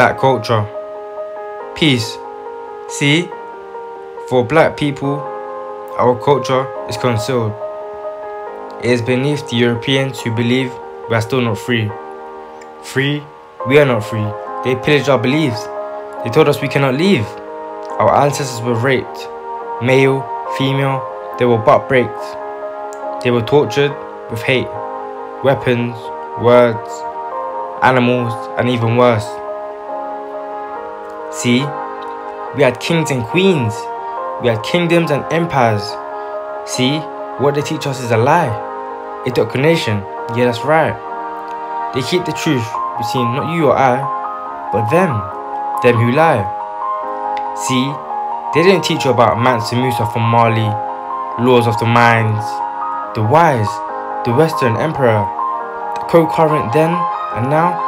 Black culture. Peace. See? For black people, our culture is concealed. It is beneath the Europeans who believe we are still not free. Free? We are not free. They pillaged our beliefs. They told us we cannot leave. Our ancestors were raped. Male, female, they were butt breaks. They were tortured with hate, weapons, words, animals, and even worse. See, we had kings and queens. We had kingdoms and empires. See, what they teach us is a lie. Indoctrination, yeah, that's right. They keep the truth between not you or I, but them, them who lie. See, they didn't teach you about Mansa Musa from Mali, laws of the mines, the wise, the Western Emperor, the co-current then and now,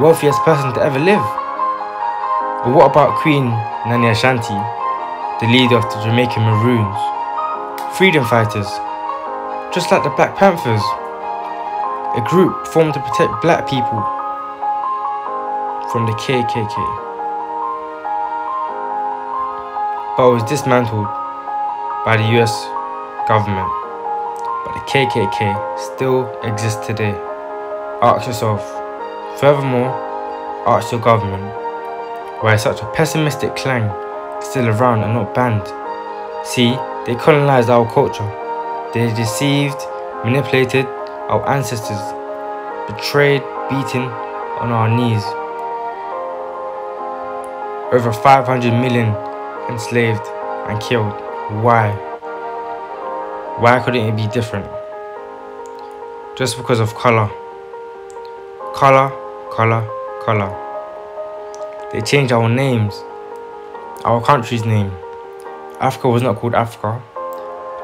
wealthiest person to ever live. But what about Queen Nanny Ashanti, the leader of the Jamaican Maroons? Freedom fighters, just like the Black Panthers, a group formed to protect black people from the KKK. But was dismantled by the US government. But the KKK still exists today. Ask yourself, furthermore, ask your government why such a pessimistic clang still around and not banned? See, they colonized our culture. They deceived, manipulated our ancestors, betrayed, beaten on our knees. Over 500 million enslaved and killed. Why? Why couldn't it be different? Just because of color. Color, color, color. They changed our names, our country's name. Africa was Nok called Africa.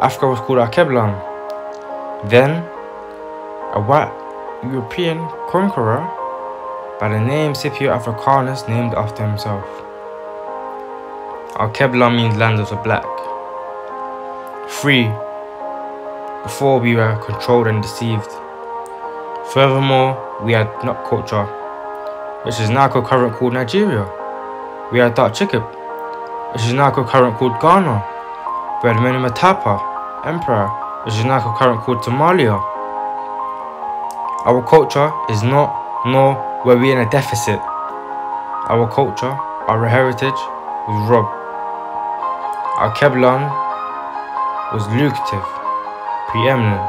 Africa was called Alkebulan. Then, a white European conqueror by the name Scipio Africanus named after himself. Alkebulan means land of the black. Free, before we were controlled and deceived. Furthermore, we had not culture which is now co-current called Nigeria. We had Dutch Chicop, which is now co-current called Ghana. We had Minimatapa, Emperor, which is now co-current called Somalia. Our culture is not, nor were we in a deficit. Our culture, our heritage, was robbed. Our Keblan was lucrative, preeminent,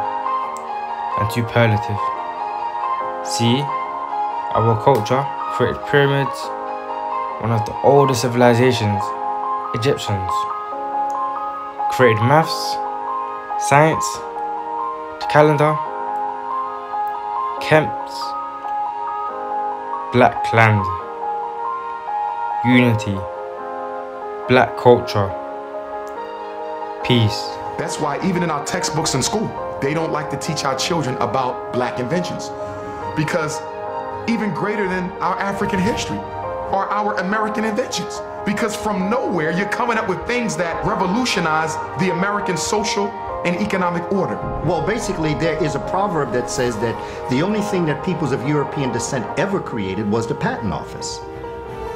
and superlative. See, our culture created pyramids, one of the oldest civilizations, Egyptians. Created maths, science, the calendar, Kemet, black land, unity, black culture, peace. That's why even in our textbooks in school, they don't like to teach our children about black inventions. Because even greater than our African history or our American inventions. Because from nowhere, you're coming up with things that revolutionize the American social and economic order. Well, basically, there is a proverb that says that the only thing that peoples of European descent ever created was the patent office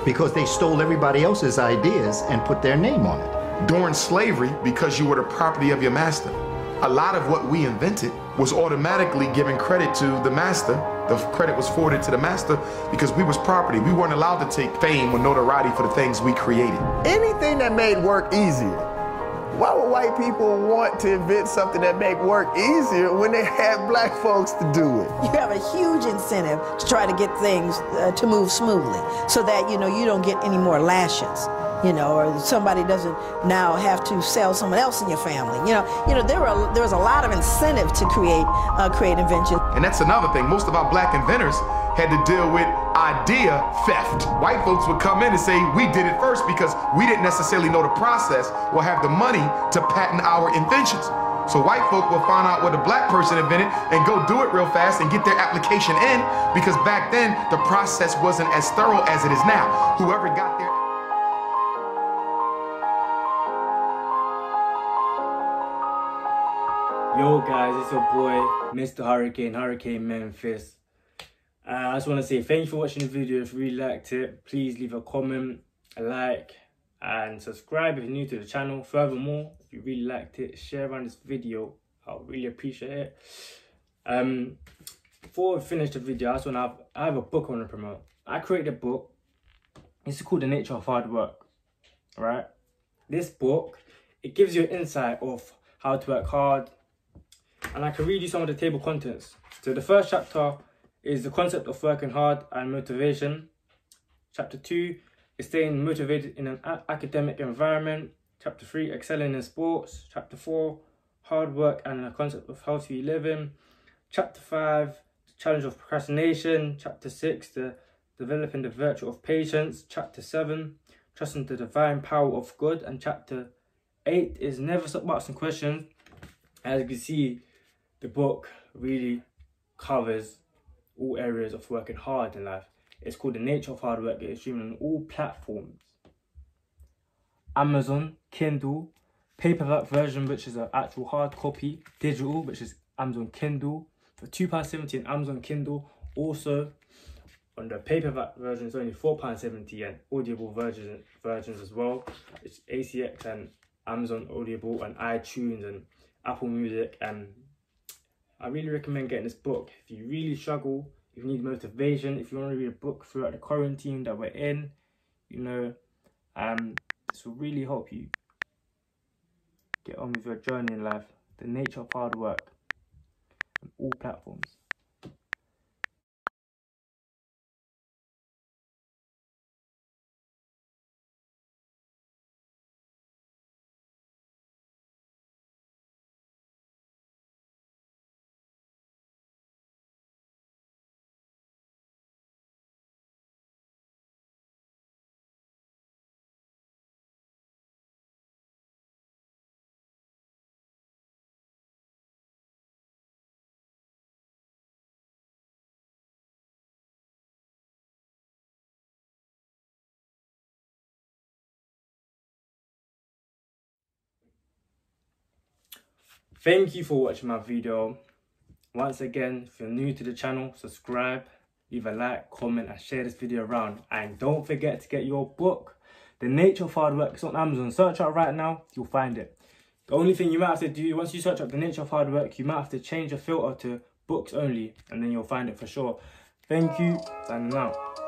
because they stole everybody else's ideas and put their name on it. During slavery, because you were the property of your master, a lot of what we invented was automatically given credit to the master. The credit was forwarded to the master because we was property. We weren't allowed to take fame or notoriety for the things we created. Anything that made work easier. Why would white people want to invent something that make work easier when they have black folks to do it? You have a huge incentive to try to get things uh, to move smoothly so that you know you don't get any more lashes you know, or somebody doesn't now have to sell someone else in your family. You know, you know there were there was a lot of incentive to create uh, create invention. And that's another thing. Most of our black inventors had to deal with idea theft. White folks would come in and say we did it first because we didn't necessarily know the process or have the money to patent our inventions. So white folk will find out what a black person invented and go do it real fast and get their application in because back then the process wasn't as thorough as it is now. Whoever got there Yo guys, it's your boy, Mr. Hurricane, Hurricane Memphis. Uh, I just want to say thank you for watching the video. If you really liked it, please leave a comment, a like, and subscribe if you're new to the channel. Furthermore, if you really liked it, share around this video. I'll really appreciate it. Um, before we finish the video, I just want to have, I have a book I want to promote. I created a book. It's called The Nature of Hard Work. Right? This book, it gives you an insight of how to work hard. And I can read you some of the table contents. So the first chapter is the concept of working hard and motivation. Chapter 2 is staying motivated in an academic environment. Chapter 3, excelling in sports. Chapter 4, hard work and the concept of healthy living. Chapter 5, the challenge of procrastination. Chapter 6, the developing the virtue of patience. Chapter 7, trusting the divine power of God. And chapter 8 is never stop asking questions. As you can see, the book really covers all areas of working hard in life. It's called The Nature of Hard Work. It's streaming on all platforms. Amazon, Kindle, paperback version, which is an actual hard copy, digital, which is Amazon Kindle, for £2.70 in Amazon Kindle. Also, on the paperback version, it's only £4.70 and audible versions, versions as well. It's ACX and Amazon Audible and iTunes and Apple Music and I really recommend getting this book. If you really struggle, if you need motivation, if you want to read a book throughout the quarantine that we're in, you know, um, this will really help you get on with your journey in life. The nature of hard work on all platforms. Thank you for watching my video. Once again, if you're new to the channel, subscribe, leave a like, comment and share this video around. And don't forget to get your book, The Nature of Hard Work. It's on Amazon. Search out right now, you'll find it. The only thing you might have to do, once you search up The Nature of Hard Work, you might have to change the filter to books only and then you'll find it for sure. Thank you, signing out.